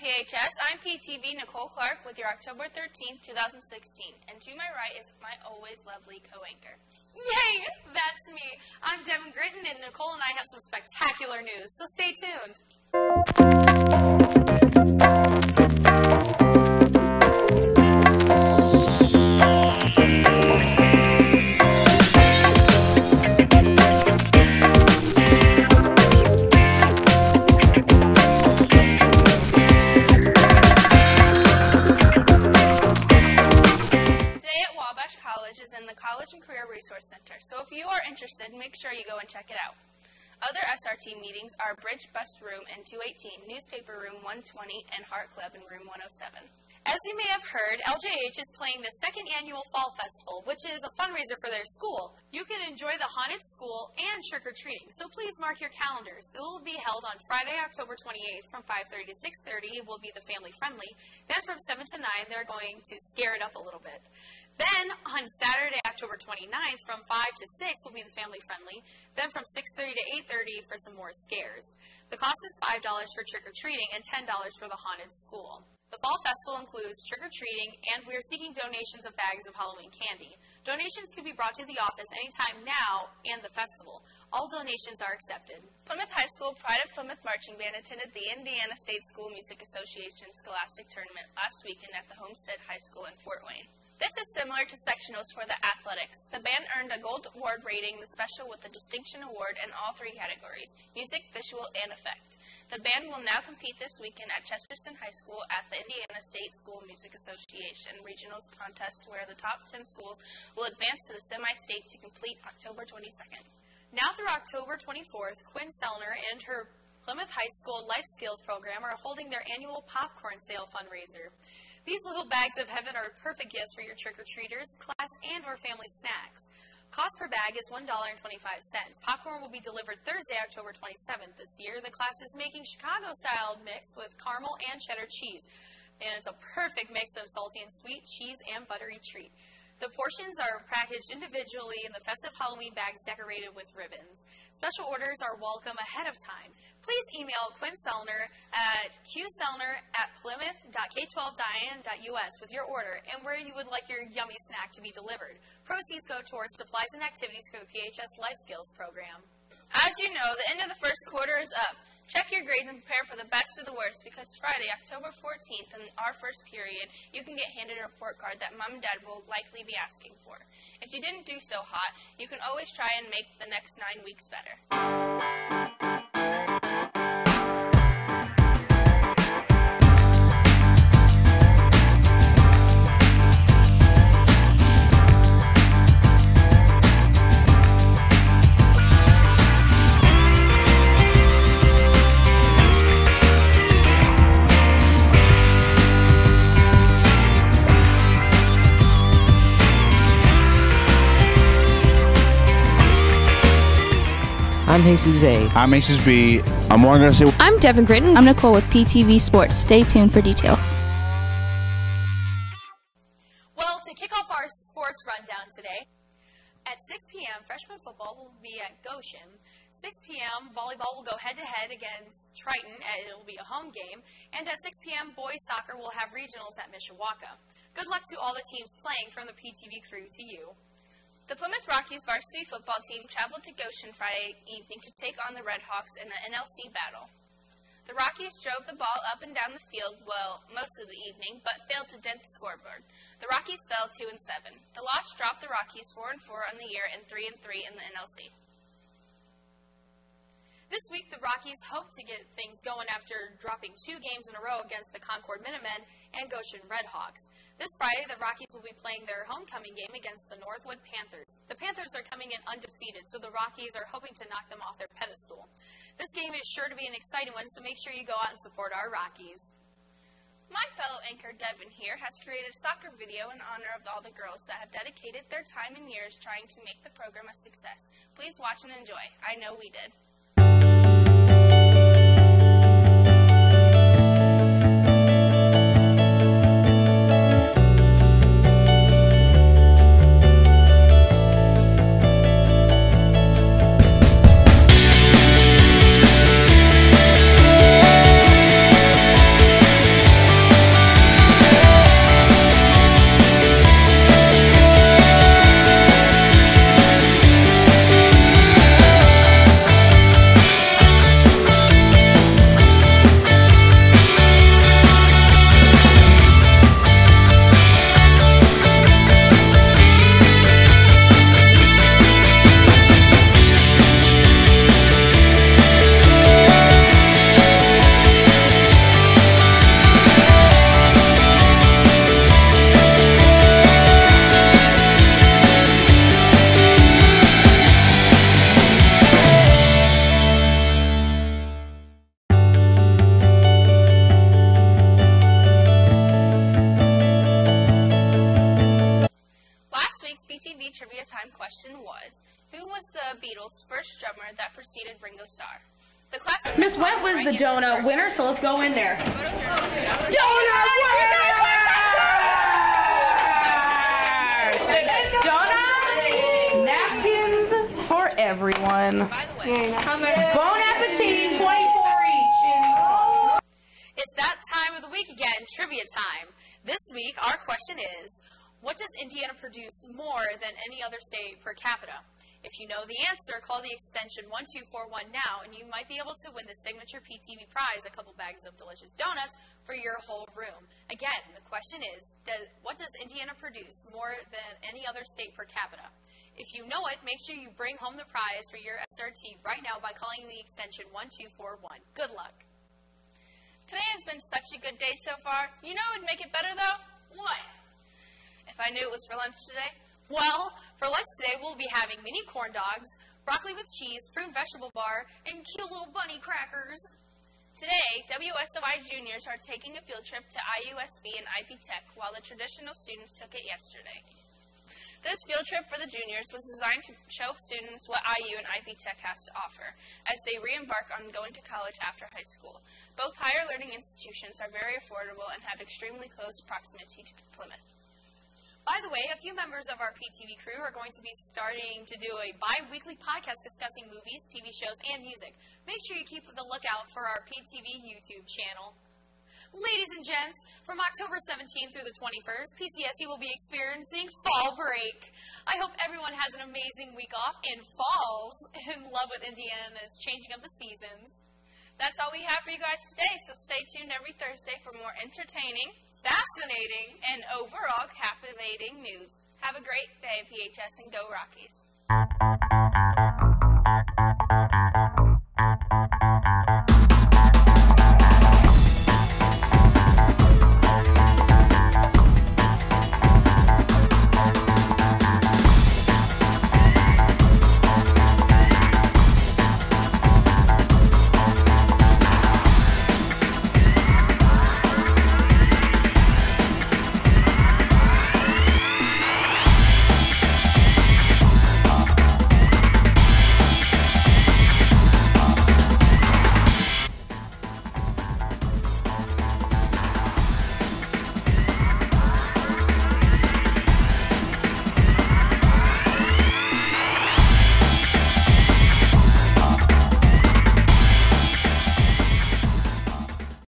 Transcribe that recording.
PHS, I'm PTV Nicole Clark with your October 13th, 2016. And to my right is my always lovely co-anchor. Yay! That's me. I'm Devin Gritton, and Nicole and I have some spectacular news, so stay tuned. Resource Center. So if you are interested, make sure you go and check it out. Other SRT meetings are Bridge Bus Room in 218, Newspaper Room 120, and Heart Club in Room 107. As you may have heard, LJH is playing the second annual Fall Festival, which is a fundraiser for their school. You can enjoy the haunted school and trick or treating, so please mark your calendars. It will be held on Friday, October 28th from 5:30 to 6:30. It will be the family friendly. Then from 7 to 9, they're going to scare it up a little bit. Then on Saturday, October 29th, from 5 to 6 will be the family friendly. Then from 6.30 to 8.30 for some more scares. The cost is $5 for trick-or-treating and $10 for the haunted school. The fall festival includes trick-or-treating, and we are seeking donations of bags of Halloween candy. Donations can be brought to the office anytime now and the festival. All donations are accepted. Plymouth High School Pride of Plymouth Marching Band attended the Indiana State School Music Association Scholastic Tournament last weekend at the Homestead High School in Fort Wayne. This is similar to sectionals for the athletics. The band earned a gold award rating, the special with the distinction award in all three categories, music, visual, and effect. The band will now compete this weekend at Chesterton High School at the Indiana State School Music Association Regionals Contest, where the top 10 schools will advance to the semi-state to complete October 22nd. Now through October 24th, Quinn Sellner and her Plymouth High School Life Skills program are holding their annual popcorn sale fundraiser. These little bags of heaven are perfect gifts for your trick-or-treaters, class, and or family snacks. Cost per bag is $1.25. Popcorn will be delivered Thursday, October 27th this year. The class is making Chicago-style mix with caramel and cheddar cheese. And it's a perfect mix of salty and sweet, cheese, and buttery treat. The portions are packaged individually in the festive Halloween bags decorated with ribbons. Special orders are welcome ahead of time. Please email Quinn Sellner at qsellner at plymouth.k12dian.us with your order and where you would like your yummy snack to be delivered. Proceeds go towards supplies and activities for the PHS Life Skills program. As you know, the end of the first quarter is up. Check your grades and prepare for the best or the worst because Friday, October 14th, in our first period, you can get handed a report card that mom and dad will likely be asking for. If you didn't do so hot, you can always try and make the next nine weeks better. I'm Jesus A. I'm Jesus B. I'm Warren Garcia. I'm Devin Gritton. I'm Nicole with PTV Sports. Stay tuned for details. Well, to kick off our sports rundown today, at 6 p.m., freshman football will be at Goshen. 6 p.m., volleyball will go head to head against Triton, and it will be a home game. And at 6 p.m., boys soccer will have regionals at Mishawaka. Good luck to all the teams playing from the PTV crew to you. The Plymouth Rockies varsity football team traveled to Goshen Friday evening to take on the Redhawks in an NLC battle. The Rockies drove the ball up and down the field well most of the evening, but failed to dent the scoreboard. The Rockies fell 2 and 7. The loss dropped the Rockies 4 and 4 on the year and 3 and 3 in the NLC. This week, the Rockies hope to get things going after dropping two games in a row against the Concord Minutemen and Goshen Redhawks. This Friday, the Rockies will be playing their homecoming game against the Northwood Panthers. The Panthers are coming in undefeated, so the Rockies are hoping to knock them off their pedestal. This game is sure to be an exciting one, so make sure you go out and support our Rockies. My fellow anchor Devin here has created a soccer video in honor of all the girls that have dedicated their time and years trying to make the program a success. Please watch and enjoy. I know we did. Time question was, who was the Beatles' first drummer that preceded Ringo Starr? The class Miss Wet was the donut winner, so let's go in there. Donut! Napkins for everyone. By the way, Bon appetit, 24 each. It's that time of the week again, trivia time. This week, our question is What does Indiana produce more than any other state per capita? If you know the answer, call the extension 1241 now, and you might be able to win the signature PTV prize a couple bags of delicious donuts for your whole room. Again, the question is does, What does Indiana produce more than any other state per capita? If you know it, make sure you bring home the prize for your SRT right now by calling the extension 1241. Good luck. today has been such a good day so far. You know what would make it better though? What? If I knew it was for lunch today. Well, for lunch today, we'll be having mini corn dogs, broccoli with cheese, fruit and vegetable bar, and cute little bunny crackers. Today, WSOI juniors are taking a field trip to IUSB and Ivy Tech while the traditional students took it yesterday. This field trip for the juniors was designed to show students what IU and Ivy Tech has to offer as they re-embark on going to college after high school. Both higher learning institutions are very affordable and have extremely close proximity to Plymouth. By the way, a few members of our PTV crew are going to be starting to do a bi weekly podcast discussing movies, TV shows, and music. Make sure you keep the lookout for our PTV YouTube channel. Ladies and gents, from October 17th through the 21st, PCSC will be experiencing fall break. I hope everyone has an amazing week off and falls in love with Indiana's changing of the seasons. That's all we have for you guys today, so stay tuned every Thursday for more entertaining Fascinating. and overall captivating news. Have a great day, PHS, and go Rockies.